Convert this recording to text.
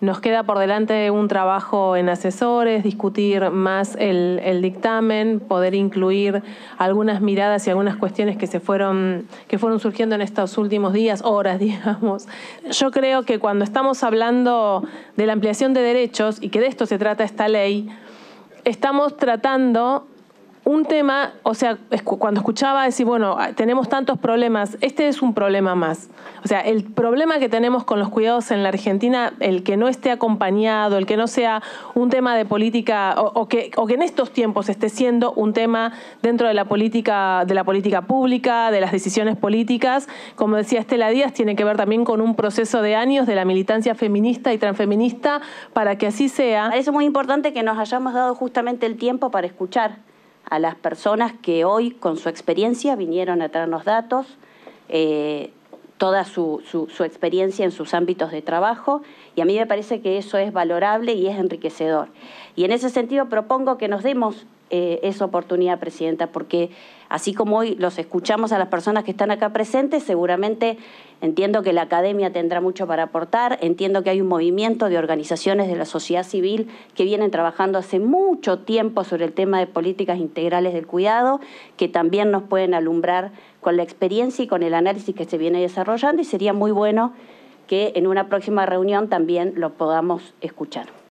Nos queda por delante un trabajo en asesores, discutir más el, dictamen, poder incluir algunas miradas y algunas cuestiones que se fueron, que fueron surgiendo en estos últimos días, horas, digamos. Yo creo que cuando estamos hablando de la ampliación de derechos, y que de esto se trata esta ley, estamos tratando un tema, o sea, cuando escuchaba decir, bueno, tenemos tantos problemas, este es un problema más. O sea, el problema que tenemos con los cuidados en la Argentina, el que no esté acompañado, el que no sea un tema de política, o, que, o que en estos tiempos esté siendo un tema dentro de la política, de la política pública, de las decisiones políticas, como decía Estela Díaz, tiene que ver también con un proceso de años de la militancia feminista y transfeminista para que así sea. Es muy importante que nos hayamos dado justamente el tiempo para escuchar a las personas que hoy con su experiencia vinieron a traernos datos, eh, toda su, su, experiencia en sus ámbitos de trabajo y a mí me parece que eso es valorable y es enriquecedor. Y en ese sentido propongo que nos demos eh, esa oportunidad, Presidenta, porque así como hoy los escuchamos a las personas que están acá presentes, seguramente entiendo que la academia tendrá mucho para aportar, entiendo que hay un movimiento de organizaciones de la sociedad civil que vienen trabajando hace mucho tiempo sobre el tema de políticas integrales del cuidado, que también nos pueden alumbrar con la experiencia y con el análisis que se viene desarrollando y sería muy bueno que en una próxima reunión también lo podamos escuchar.